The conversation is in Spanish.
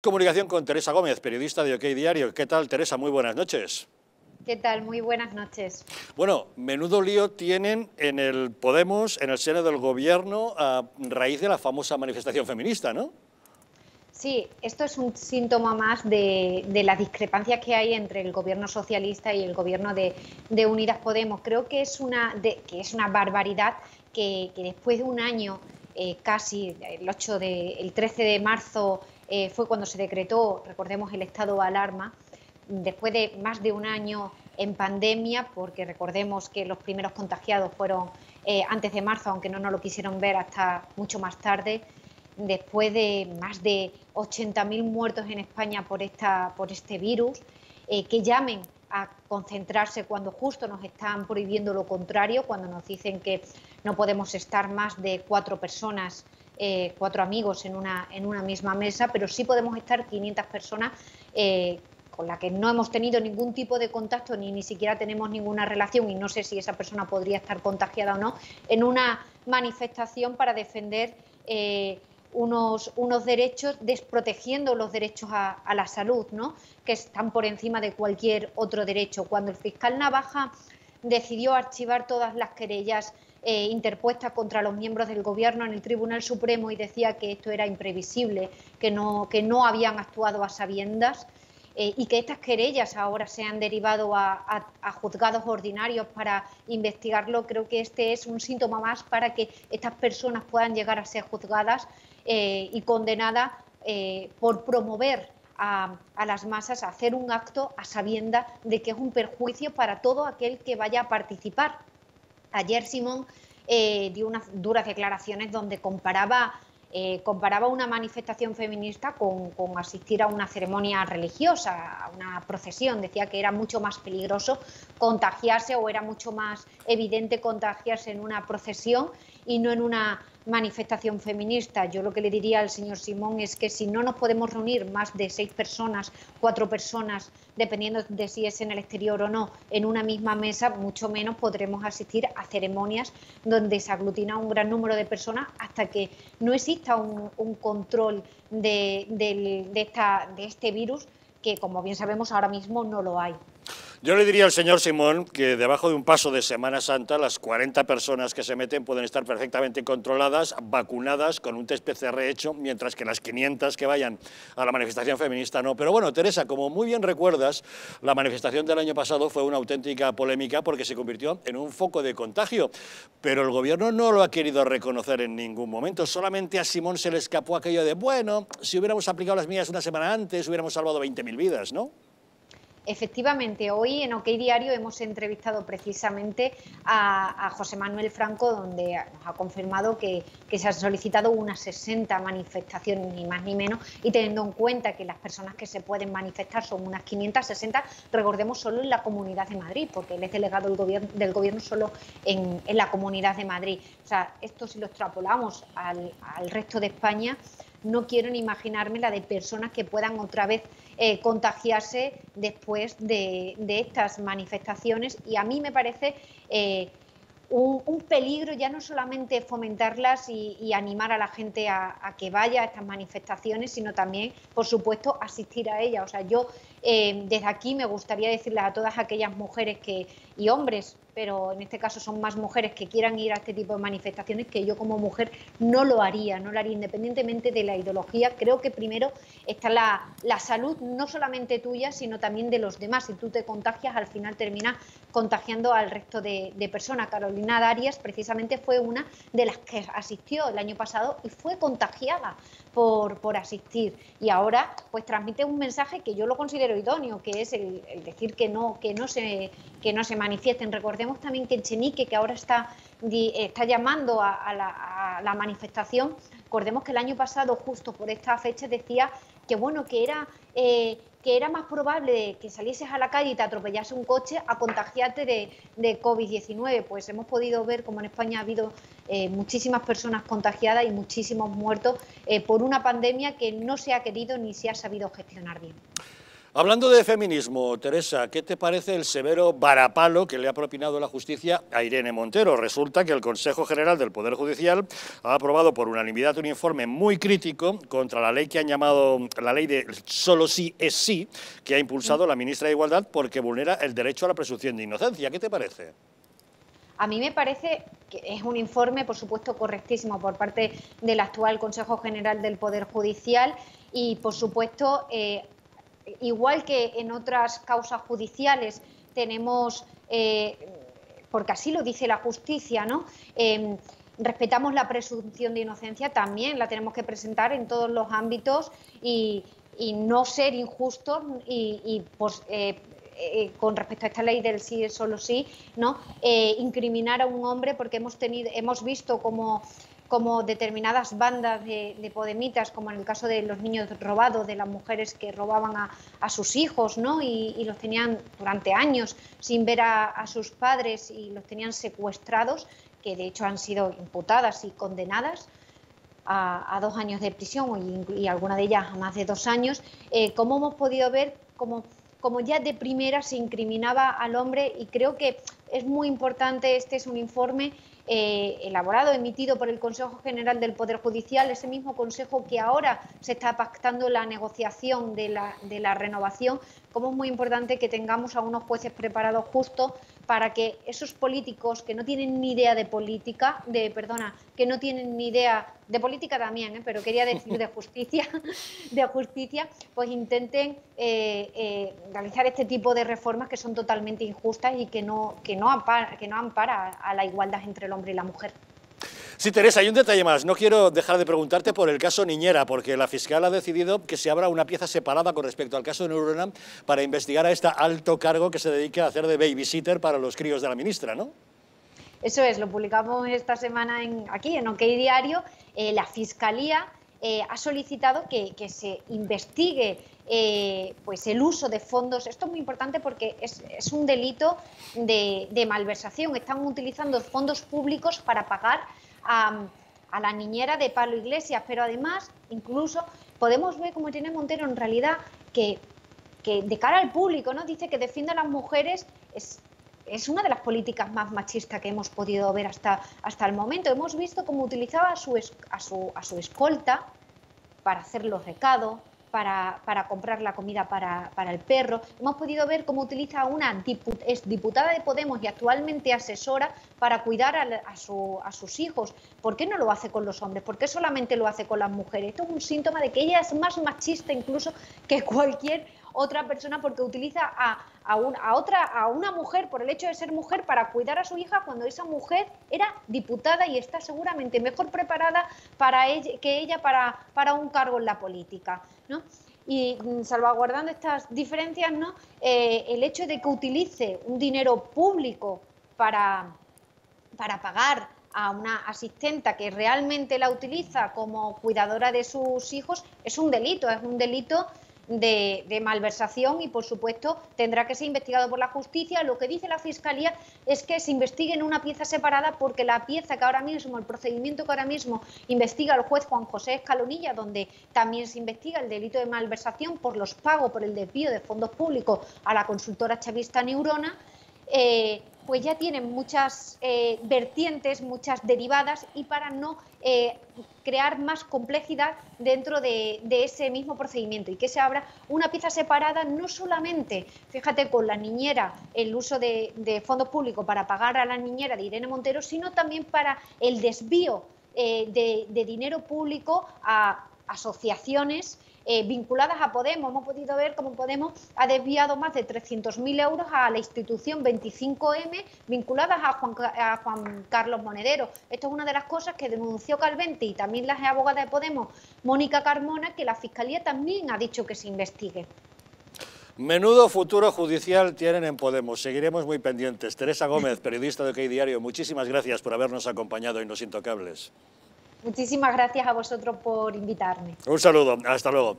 Comunicación con Teresa Gómez, periodista de OK Diario. ¿Qué tal, Teresa? Muy buenas noches. ¿Qué tal? Muy buenas noches. Bueno, menudo lío tienen en el Podemos, en el seno del Gobierno, a raíz de la famosa manifestación feminista, ¿no? Sí, esto es un síntoma más de, la discrepancia que hay entre el gobierno socialista y el gobierno de, Unidas Podemos. Creo que es una, que es una barbaridad que, después de un año, eh, casi el, 8 de, el 13 de marzo, eh, fue cuando se decretó, recordemos, el estado de alarma, después de más de un año en pandemia, porque recordemos que los primeros contagiados fueron eh, antes de marzo, aunque no nos lo quisieron ver hasta mucho más tarde, después de más de 80.000 muertos en España por, esta, por este virus, que llamen a concentrarse cuando justo nos están prohibiendo lo contrario, cuando nos dicen que no podemos estar más de cuatro personas eh, cuatro amigos en una, en una misma mesa, pero sí podemos estar 500 personas eh, con las que no hemos tenido ningún tipo de contacto ni ni siquiera tenemos ninguna relación y no sé si esa persona podría estar contagiada o no, en una manifestación para defender eh, unos, unos, derechos, desprotegiendo los derechos a, a, la salud, ¿no? que están por encima de cualquier otro derecho. Cuando el fiscal Navaja decidió archivar todas las querellas eh, interpuesta contra los miembros del Gobierno en el Tribunal Supremo y decía que esto era imprevisible, que no, que no habían actuado a sabiendas. Eh, y que estas querellas ahora se han derivado a, juzgados ordinarios para investigarlo, creo que este es un síntoma más para que estas personas puedan llegar a ser juzgadas eh, y condenadas por promover a, las masas a hacer un acto a sabiendas de que es un perjuicio para todo aquel que vaya a participar. Ayer Simón eh, dio unas duras declaraciones donde comparaba, eh, comparaba una manifestación feminista con, asistir a una ceremonia religiosa, a una procesión. Decía que era mucho más peligroso contagiarse o era mucho más evidente contagiarse en una procesión y no en una manifestación feminista. Yo lo que le diría al señor Simón es que si no nos podemos reunir más de seis personas, cuatro personas, dependiendo de si es en el exterior o no, en una misma mesa, mucho menos podremos asistir a ceremonias donde se aglutina un gran número de personas hasta que no exista un, control de, esta, de este virus que, como bien sabemos, ahora mismo no lo hay. Yo le diría al señor Simón que debajo de un paso de Semana Santa las 40 personas que se meten pueden estar perfectamente controladas, vacunadas, con un test PCR hecho, mientras que las 500 que vayan a la manifestación feminista no. Pero bueno, Teresa, como muy bien recuerdas, la manifestación del año pasado fue una auténtica polémica porque se convirtió en un foco de contagio, pero el gobierno no lo ha querido reconocer en ningún momento. Solamente a Simón se le escapó aquello de, bueno, si hubiéramos aplicado las mías una semana antes, hubiéramos salvado 20.000 vidas, ¿no? Efectivamente, hoy en OK Diario hemos entrevistado precisamente a, José Manuel Franco, donde nos ha confirmado que, se han solicitado unas 60 manifestaciones, ni más ni menos, y teniendo en cuenta que las personas que se pueden manifestar son unas 560, recordemos solo en la Comunidad de Madrid, porque él es delegado del gobierno, solo en, la Comunidad de Madrid. O sea, esto si lo extrapolamos al resto de España, no quiero ni imaginarme la de personas que puedan otra vez eh, contagiarse después de, estas manifestaciones y a mí me parece eh, un, peligro ya no solamente fomentarlas y, animar a la gente a, que vaya a estas manifestaciones, sino también, por supuesto, asistir a ellas. O sea, yo eh, desde aquí me gustaría decirles a todas aquellas mujeres que, y hombres, pero en este caso son más mujeres que quieran ir a este tipo de manifestaciones, que yo como mujer no lo haría, no lo haría independientemente de la ideología. Creo que primero está la, salud, no solamente tuya, sino también de los demás. Si tú te contagias, al final terminas contagiando al resto de, personas. Carolina Darias precisamente fue una de las que asistió el año pasado y fue contagiada por, por asistir. Y ahora pues transmite un mensaje que yo lo considero idóneo, que es el, decir que no, que no se que no se manifiesten. Recordemos también que Chenique, que ahora está, está llamando a, la, manifestación, recordemos que el año pasado, justo por esta fecha, decía que bueno, que era, eh, que era más probable que salieses a la calle y te atropellase un coche a contagiarte de, de COVID-19. Pues hemos podido ver como en España ha habido eh, muchísimas personas contagiadas y muchísimos muertos eh, por una pandemia que no se ha querido ni se ha sabido gestionar bien. Hablando de feminismo, Teresa, ¿qué te parece el severo varapalo que le ha propinado la justicia a Irene Montero? Resulta que el Consejo General del Poder Judicial ha aprobado por unanimidad un informe muy crítico contra la ley que han llamado la ley de solo sí es sí, que ha impulsado la ministra de Igualdad porque vulnera el derecho a la presunción de inocencia. ¿Qué te parece? A mí me parece que es un informe, por supuesto, correctísimo por parte del actual Consejo General del Poder Judicial y, por supuesto, eh, igual que en otras causas judiciales tenemos, eh, porque así lo dice la justicia, ¿no? Em, respetamos la presunción de inocencia, también la tenemos que presentar en todos los ámbitos y, no ser injustos y, pues, eh, eh, con respecto a esta ley del sí es solo sí, ¿no? incriminar a un hombre porque hemos tenido, hemos visto como como determinadas bandas de, podemitas, como en el caso de los niños robados, de las mujeres que robaban a, sus hijos ¿no? y, los tenían durante años sin ver a, sus padres y los tenían secuestrados, que de hecho han sido imputadas y condenadas a, dos años de prisión y, alguna de ellas a más de dos años, eh, como hemos podido ver como ya de primera se incriminaba al hombre y creo que es muy importante, este es un informe eh, elaborado, emitido por el Consejo General del Poder Judicial, ese mismo Consejo que ahora se está pactando la negociación de la, de la renovación, como es muy importante que tengamos a unos jueces preparados justo para que esos políticos que no tienen ni idea de política, de perdona, que no tienen ni idea de política también, ¿eh? pero quería decir de justicia, de justicia, pues intenten eh, eh, realizar este tipo de reformas que son totalmente injustas y que no que no ampara, que no ampara a la igualdad entre el hombre y la mujer. Sí, Teresa, hay un detalle más. No quiero dejar de preguntarte por el caso Niñera, porque la fiscal ha decidido que se abra una pieza separada con respecto al caso de Neurona para investigar a este alto cargo que se dedica a hacer de babysitter para los críos de la ministra, ¿no? Eso es, lo publicamos esta semana en, aquí en OK Diario. Eh, la Fiscalía eh, ha solicitado que, se investigue eh, pues el uso de fondos. Esto es muy importante porque es, un delito de, malversación. Están utilizando fondos públicos para pagar a, la niñera de Pablo Iglesias, pero además incluso podemos ver como tiene Montero en realidad que, de cara al público, ¿no? Dice que defiende a las mujeres es, es una de las políticas más machistas que hemos podido ver hasta, hasta el momento. Hemos visto cómo utilizaba a su, a su, a su escolta para hacer los recados, para, comprar la comida para, el perro. Hemos podido ver cómo utiliza a una es diputada de Podemos y actualmente asesora para cuidar a, sus hijos. ¿Por qué no lo hace con los hombres? ¿Por qué solamente lo hace con las mujeres? Esto es un síntoma de que ella es más machista incluso que cualquier otra persona porque utiliza a, a, otra, a una mujer por el hecho de ser mujer para cuidar a su hija cuando esa mujer era diputada y está seguramente mejor preparada para que ella para, para un cargo en la política. ¿no? Y mm, salvaguardando estas diferencias, ¿no? Eh, el hecho de que utilice un dinero público para, para pagar a una asistenta que realmente la utiliza como cuidadora de sus hijos es un delito, es un delito de, malversación y, por supuesto, tendrá que ser investigado por la justicia. Lo que dice la Fiscalía es que se investigue en una pieza separada porque la pieza que ahora mismo, el procedimiento que ahora mismo investiga el juez Juan José Escalonilla, donde también se investiga el delito de malversación por los pagos, por el desvío de fondos públicos a la consultora chavista Neurona, eh, pues ya tienen muchas eh, vertientes, muchas derivadas y para no eh, crear más complejidad dentro de, ese mismo procedimiento y que se abra una pieza separada no solamente, fíjate, con la niñera, el uso de, fondos públicos para pagar a la niñera de Irene Montero, sino también para el desvío de, de dinero público a asociaciones eh, vinculadas a Podemos. Hemos podido ver cómo Podemos ha desviado más de 300.000 euros a la institución 25M vinculadas a Juan, Carlos Monedero. Esto es una de las cosas que denunció Calvente y también la abogada de Podemos, Mónica Carmona, que la Fiscalía también ha dicho que se investigue. Menudo futuro judicial tienen en Podemos. Seguiremos muy pendientes. Teresa Gómez, periodista de OK Diario, muchísimas gracias por habernos acompañado en Los Intocables. Muchísimas gracias a vosotros por invitarme. Un saludo, hasta luego.